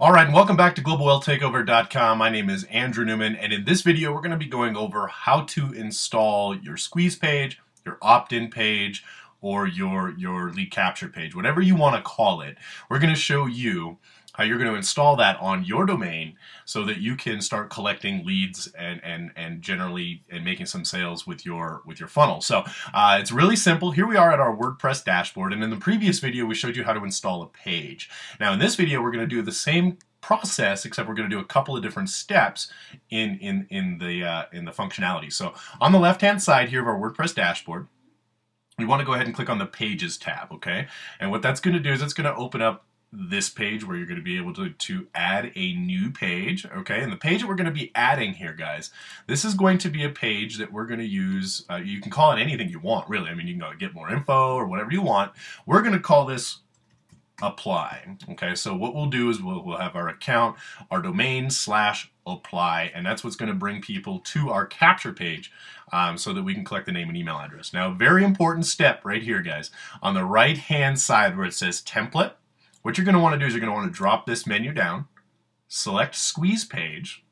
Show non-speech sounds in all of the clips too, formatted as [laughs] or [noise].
All right, and welcome back to globalwealthtakeover.com. My name is Andrew Neumann, and in this video, we're going to be going over how to install your squeeze page, your opt-in page, or your, your lead capture page, whatever you want to call it. We're going to show you how you're going to install that on your domain so that you can start collecting leads and and and generally and making some sales with your with your funnel. So uh, it's really simple. Here we are at our WordPress dashboard and in the previous video we showed you how to install a page. Now in this video we're going to do the same process except we're going to do a couple of different steps in in in the uh, in the functionality. So on the left hand side here of our WordPress dashboard we want to go ahead and click on the pages tab okay? And what that's going to do is it's going to open up this page where you're going to be able to, to add a new page, okay? And the page that we're going to be adding here, guys, this is going to be a page that we're going to use, uh, you can call it anything you want, really. I mean, you can go get more info or whatever you want. We're going to call this apply, okay? So what we'll do is we'll, we'll have our account, our domain slash apply, and that's what's going to bring people to our capture page um, so that we can collect the name and email address. Now, very important step right here, guys. On the right-hand side where it says template, what you're going to want to do is you're going to want to drop this menu down, select squeeze page,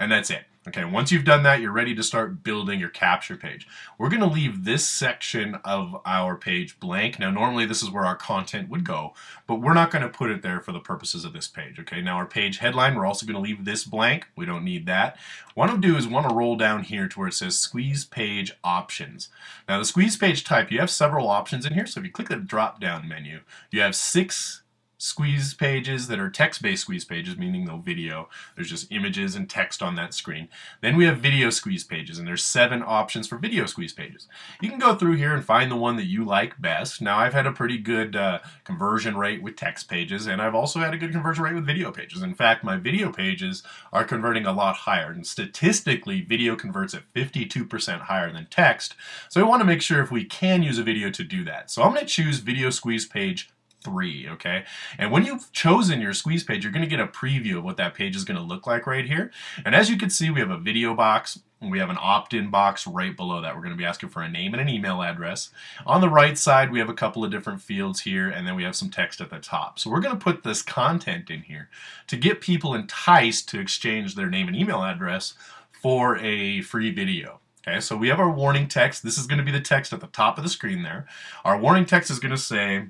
and that's it. Okay, once you've done that, you're ready to start building your capture page. We're going to leave this section of our page blank. Now, normally this is where our content would go, but we're not going to put it there for the purposes of this page. Okay, now our page headline, we're also going to leave this blank. We don't need that. What I'll do is want to roll down here to where it says squeeze page options. Now, the squeeze page type, you have several options in here. So if you click the drop down menu, you have six squeeze pages that are text-based squeeze pages, meaning no video. There's just images and text on that screen. Then we have video squeeze pages, and there's seven options for video squeeze pages. You can go through here and find the one that you like best. Now, I've had a pretty good uh, conversion rate with text pages, and I've also had a good conversion rate with video pages. In fact, my video pages are converting a lot higher, and statistically, video converts at 52% higher than text. So I want to make sure if we can use a video to do that. So I'm going to choose video squeeze page three, okay? And when you've chosen your squeeze page, you're going to get a preview of what that page is going to look like right here. And as you can see, we have a video box, we have an opt-in box right below that. We're going to be asking for a name and an email address. On the right side, we have a couple of different fields here, and then we have some text at the top. So we're going to put this content in here to get people enticed to exchange their name and email address for a free video. Okay, so we have our warning text. This is going to be the text at the top of the screen there. Our warning text is going to say,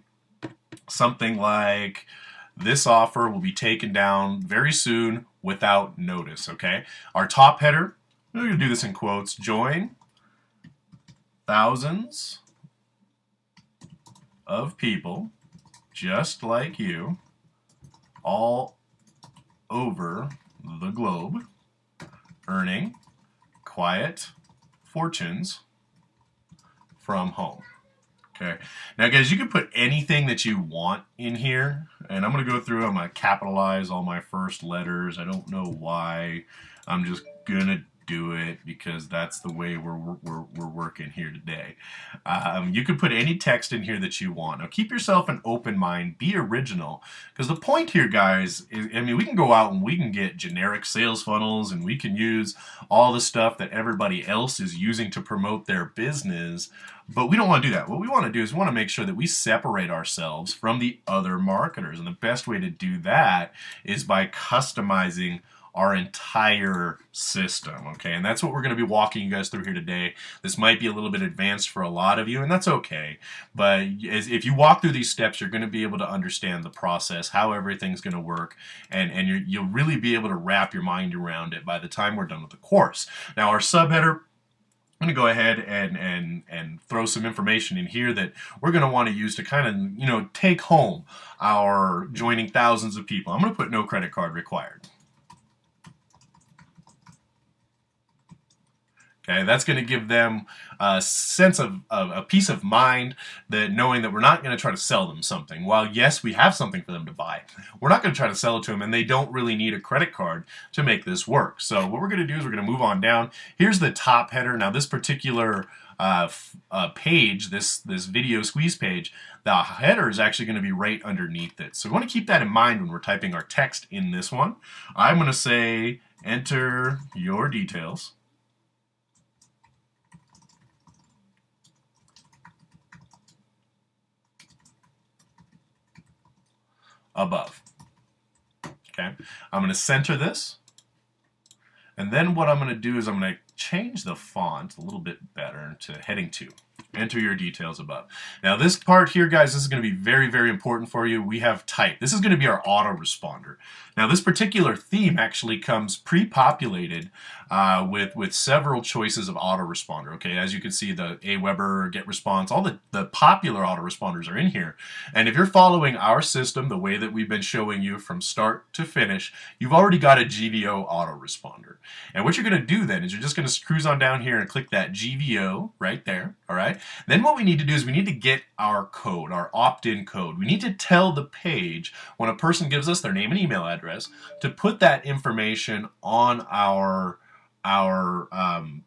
something like this offer will be taken down very soon without notice, okay? Our top header, we're going to do this in quotes, join thousands of people just like you all over the globe earning quiet fortunes from home. Now, guys, you can put anything that you want in here, and I'm going to go through. I'm going to capitalize all my first letters. I don't know why. I'm just going to do it because that's the way we're, we're, we're working here today. Um, you can put any text in here that you want. Now keep yourself an open mind, be original, because the point here, guys, is, I mean, we can go out and we can get generic sales funnels and we can use all the stuff that everybody else is using to promote their business, but we don't want to do that. What we want to do is we want to make sure that we separate ourselves from the other marketers, and the best way to do that is by customizing our entire system, okay? And that's what we're going to be walking you guys through here today. This might be a little bit advanced for a lot of you, and that's okay. But if you walk through these steps, you're going to be able to understand the process, how everything's going to work, and, and you'll really be able to wrap your mind around it by the time we're done with the course. Now, our subheader, I'm going to go ahead and, and, and throw some information in here that we're going to want to use to kind of, you know, take home our joining thousands of people. I'm going to put no credit card required. Okay, that's going to give them a sense of, of, a peace of mind that knowing that we're not going to try to sell them something. While yes, we have something for them to buy, we're not going to try to sell it to them, and they don't really need a credit card to make this work. So what we're going to do is we're going to move on down. Here's the top header. Now this particular uh, uh, page, this this video squeeze page, the header is actually going to be right underneath it. So we want to keep that in mind when we're typing our text in this one. I'm going to say enter your details. Above. Okay, I'm going to center this. And then what I'm going to do is I'm going to change the font a little bit better to heading 2. Enter your details above. Now this part here, guys, this is going to be very, very important for you. We have type. This is going to be our autoresponder. Now this particular theme actually comes pre-populated uh, with, with several choices of autoresponder. Okay, as you can see, the Aweber, GetResponse, all the, the popular autoresponders are in here. And if you're following our system the way that we've been showing you from start to finish, you've already got a GVO autoresponder. And what you're going to do then is you're just going to cruise on down here and click that GVO right there, all right? Then what we need to do is we need to get our code, our opt-in code. We need to tell the page when a person gives us their name and email address to put that information on our our um,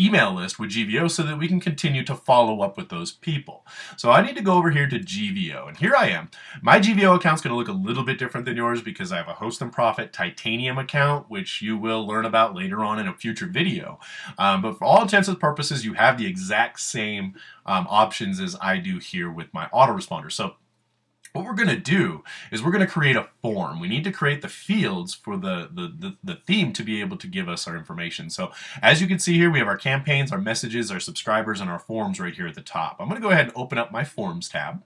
email list with GVO so that we can continue to follow up with those people. So I need to go over here to GVO, and here I am. My GVO account is going to look a little bit different than yours because I have a Host and Profit Titanium account, which you will learn about later on in a future video. Um, but for all intents and purposes, you have the exact same um, options as I do here with my autoresponder. So what we're going to do is we're going to create a form. We need to create the fields for the, the, the, the, theme to be able to give us our information. So as you can see here, we have our campaigns, our messages, our subscribers, and our forms right here at the top. I'm going to go ahead and open up my Forms tab.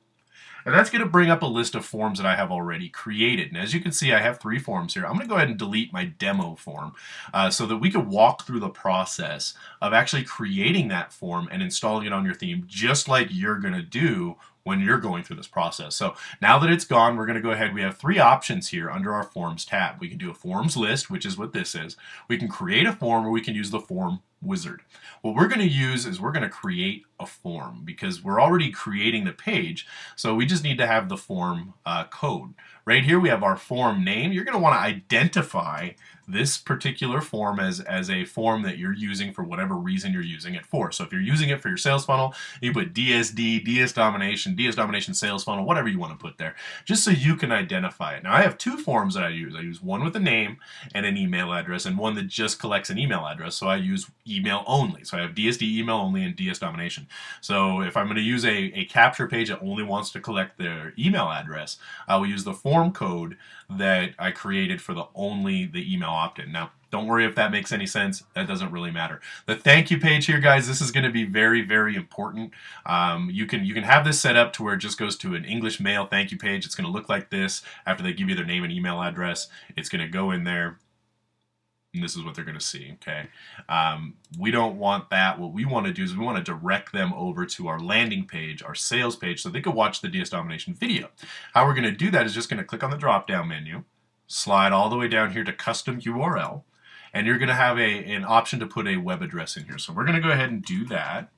And that's going to bring up a list of forms that I have already created. And as you can see, I have three forms here. I'm going to go ahead and delete my demo form uh, so that we can walk through the process of actually creating that form and installing it on your theme just like you're going to do when you're going through this process. So now that it's gone, we're going to go ahead. We have three options here under our Forms tab. We can do a Forms list, which is what this is. We can create a form or we can use the form wizard. What we're going to use is we're going to create a form because we're already creating the page. So we just need to have the form uh, code. Right here we have our form name. You're going to want to identify this particular form as, as a form that you're using for whatever reason you're using it for. So if you're using it for your sales funnel, you put DSD, DS Domination, DS Domination Sales Funnel, whatever you want to put there, just so you can identify it. Now I have two forms that I use. I use one with a name and an email address and one that just collects an email address. So I use email only. So I have DSD email only and DS Domination. So if I'm going to use a, a capture page that only wants to collect their email address, I will use the form code that I created for the only the email opt-in. Now, don't worry if that makes any sense. That doesn't really matter. The thank you page here, guys, this is going to be very, very important. Um, you can you can have this set up to where it just goes to an English mail thank you page. It's going to look like this after they give you their name and email address. It's going to go in there and this is what they're going to see, okay? Um, we don't want that. What we want to do is we want to direct them over to our landing page, our sales page, so they can watch the DS Domination video. How we're going to do that is just going to click on the drop-down menu, slide all the way down here to custom URL, and you're going to have a, an option to put a web address in here. So we're going to go ahead and do that.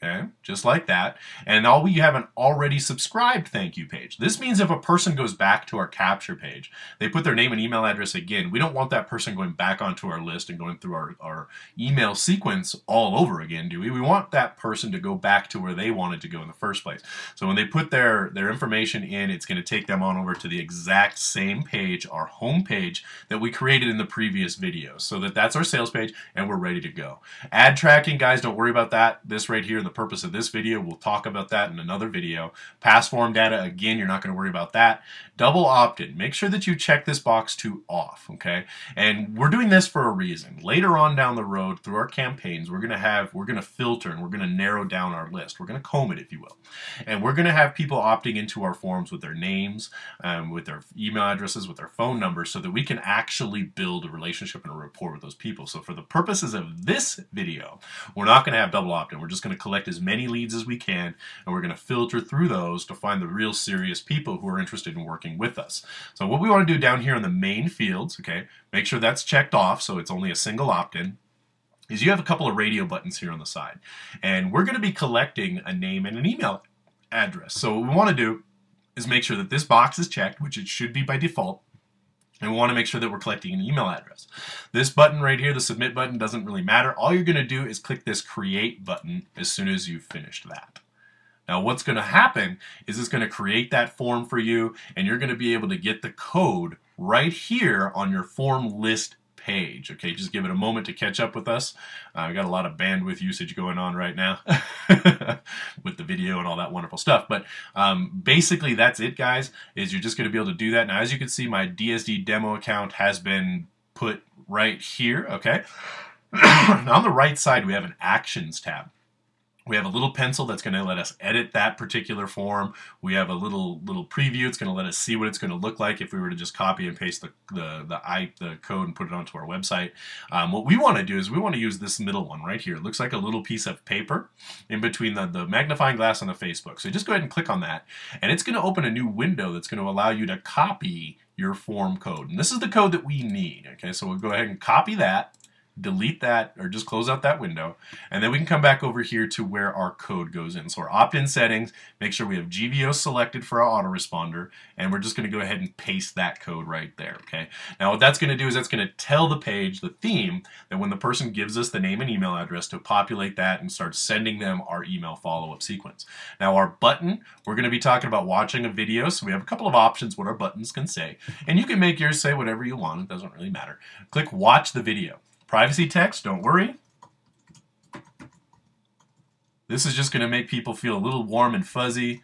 Okay, just like that. And all we have an already subscribed thank you page. This means if a person goes back to our capture page, they put their name and email address again, we don't want that person going back onto our list and going through our, our email sequence all over again, do we? We want that person to go back to where they wanted to go in the first place. So when they put their, their information in, it's going to take them on over to the exact same page, our home page that we created in the previous video. So that that's our sales page and we're ready to go. Ad tracking, guys, don't worry about that. This right here, the purpose of this video. We'll talk about that in another video. Pass form data, again, you're not going to worry about that. Double opt-in. Make sure that you check this box to off, okay? And we're doing this for a reason. Later on down the road, through our campaigns, we're going to have, we're going to filter and we're going to narrow down our list. We're going to comb it, if you will. And we're going to have people opting into our forms with their names, um, with their email addresses, with their phone numbers, so that we can actually build a relationship and a rapport with those people. So for the purposes of this video, we're not going to have double opt-in. We're just going to collect as many leads as we can, and we're going to filter through those to find the real serious people who are interested in working with us. So what we want to do down here in the main fields, okay, make sure that's checked off so it's only a single opt-in is you have a couple of radio buttons here on the side. And we're going to be collecting a name and an email address. So what we want to do is make sure that this box is checked, which it should be by default. And we want to make sure that we're collecting an email address. This button right here, the submit button, doesn't really matter. All you're going to do is click this create button as soon as you've finished that. Now what's going to happen is it's going to create that form for you and you're going to be able to get the code right here on your form list page. Okay, just give it a moment to catch up with us. Uh, I got a lot of bandwidth usage going on right now [laughs] with the video and all that wonderful stuff. But um, basically, that's it, guys. Is you're just going to be able to do that. Now, as you can see, my DSD demo account has been put right here. Okay. [clears throat] on the right side, we have an Actions tab. We have a little pencil that's going to let us edit that particular form. We have a little little preview. It's going to let us see what it's going to look like if we were to just copy and paste the the the, I, the code and put it onto our website. Um, what we want to do is we want to use this middle one right here. It looks like a little piece of paper in between the, the magnifying glass and the Facebook. So just go ahead and click on that, and it's going to open a new window that's going to allow you to copy your form code. And this is the code that we need. Okay, so we'll go ahead and copy that delete that or just close out that window. And then we can come back over here to where our code goes in. So our opt-in settings make sure we have GVO selected for our autoresponder and we're just going to go ahead and paste that code right there okay? Now what that's going to do is that's going to tell the page the theme that when the person gives us the name and email address to populate that and start sending them our email follow-up sequence. Now our button we're going to be talking about watching a video so we have a couple of options what our buttons can say. And you can make yours say whatever you want it doesn't really matter. Click watch the video Privacy text, don't worry. This is just going to make people feel a little warm and fuzzy.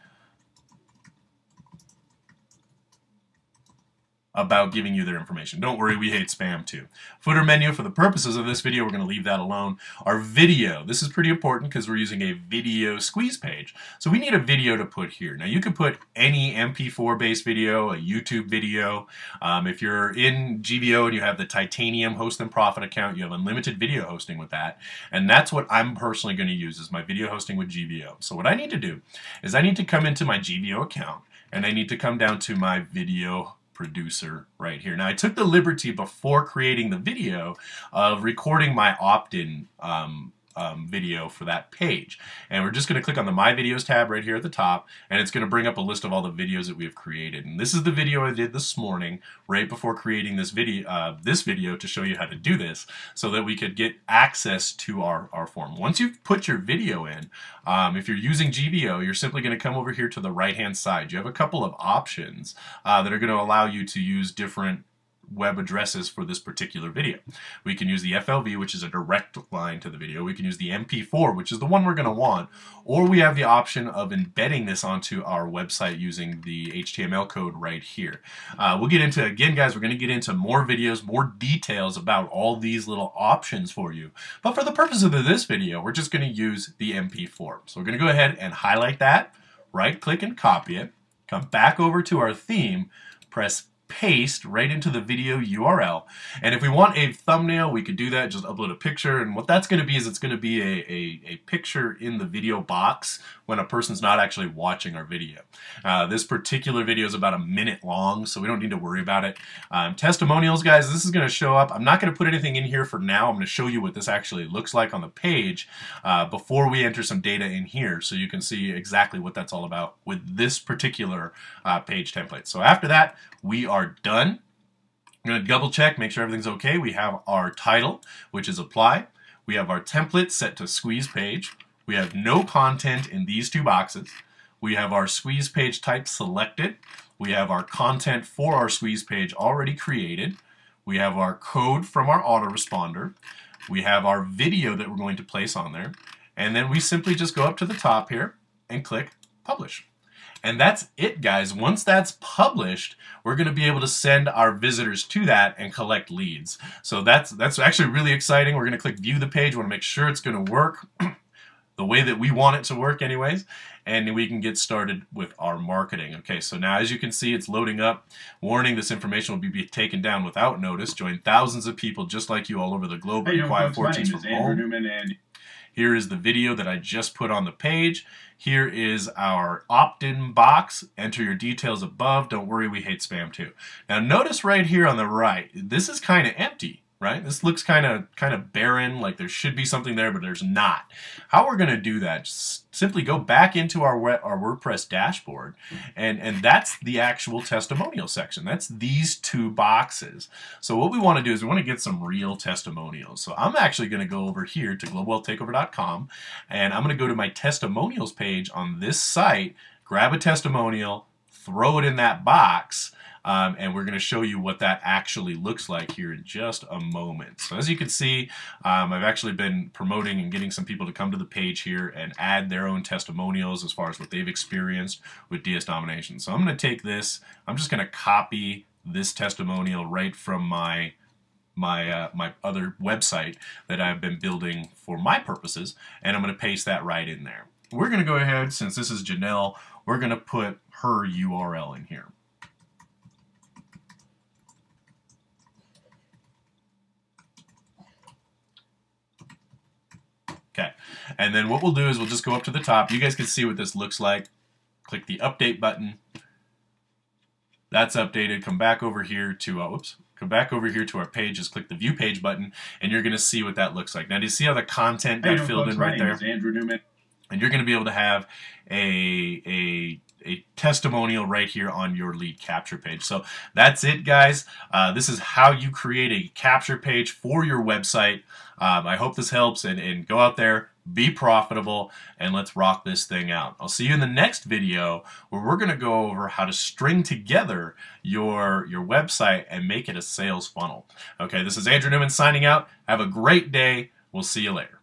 About giving you their information. Don't worry, we hate spam too. Footer menu, for the purposes of this video, we're going to leave that alone. Our video, this is pretty important because we're using a video squeeze page. So we need a video to put here. Now you can put any MP4 based video, a YouTube video. Um, if you're in GVO and you have the Titanium Host and Profit account, you have unlimited video hosting with that. And that's what I'm personally going to use is my video hosting with GVO. So what I need to do is I need to come into my GVO account and I need to come down to my video producer right here. Now I took the liberty before creating the video of recording my opt-in um, um, video for that page. And we're just going to click on the My Videos tab right here at the top, and it's going to bring up a list of all the videos that we have created. And this is the video I did this morning, right before creating this video, uh, this video to show you how to do this, so that we could get access to our, our form. Once you've put your video in, um, if you're using GVO, you're simply going to come over here to the right-hand side. You have a couple of options uh, that are going to allow you to use different web addresses for this particular video. We can use the FLV, which is a direct line to the video. We can use the MP4, which is the one we're going to want. Or we have the option of embedding this onto our website using the HTML code right here. Uh, we'll get into, again, guys, we're going to get into more videos, more details about all these little options for you. But for the purpose of this video, we're just going to use the MP4. So we're going to go ahead and highlight that, right click and copy it, come back over to our theme, press paste right into the video URL. And if we want a thumbnail, we could do that, just upload a picture. And what that's going to be is it's going to be a, a, a, picture in the video box when a person's not actually watching our video. Uh, this particular video is about a minute long, so we don't need to worry about it. Um, testimonials, guys, this is going to show up. I'm not going to put anything in here for now. I'm going to show you what this actually looks like on the page uh, before we enter some data in here so you can see exactly what that's all about with this particular uh, page template. So after that, we done. I'm going to double check, make sure everything's okay. We have our title, which is apply. We have our template set to squeeze page. We have no content in these two boxes. We have our squeeze page type selected. We have our content for our squeeze page already created. We have our code from our autoresponder. We have our video that we're going to place on there. And then we simply just go up to the top here and click publish. And that's it, guys. Once that's published, we're going to be able to send our visitors to that and collect leads. So that's that's actually really exciting. We're going to click view the page. We want to make sure it's going to work [clears throat] the way that we want it to work anyways. And we can get started with our marketing. Okay, so now as you can see, it's loading up. Warning, this information will be taken down without notice. Join thousands of people just like you all over the globe. Hey, Quiet Fortunes from home. Here is the video that I just put on the page. Here is our opt-in box. Enter your details above. Don't worry, we hate spam too. Now notice right here on the right, this is kind of empty right? This looks kind of kind of barren, like there should be something there, but there's not. How we're going to do that? Simply go back into our our WordPress dashboard, and and that's the actual testimonial section. That's these two boxes. So what we want to do is we want to get some real testimonials. So I'm actually going to go over here to globalwealthtakeover.com, and I'm going to go to my testimonials page on this site, grab a testimonial, throw it in that box um, and we're going to show you what that actually looks like here in just a moment. So as you can see, um, I've actually been promoting and getting some people to come to the page here and add their own testimonials as far as what they've experienced with DS Domination. So I'm going to take this, I'm just going to copy this testimonial right from my my uh, my other website that I've been building for my purposes, and I'm going to paste that right in there. We're going to go ahead, since this is Janelle, we're going to put her URL in here. Okay, and then what we'll do is we'll just go up to the top. You guys can see what this looks like. Click the update button. That's updated. Come back over here to, uh, whoops, come back over here to our page, just click the view page button, and you're going to see what that looks like. Now, do you see how the content got filled in right there? Andrew Neumann. And you're going to be able to have a, a a testimonial right here on your lead capture page. So that's it, guys. Uh, this is how you create a capture page for your website. Um, I hope this helps and, and go out there, be profitable, and let's rock this thing out. I'll see you in the next video where we're going to go over how to string together your, your website and make it a sales funnel. Okay, this is Andrew Neumann signing out. Have a great day. We'll see you later.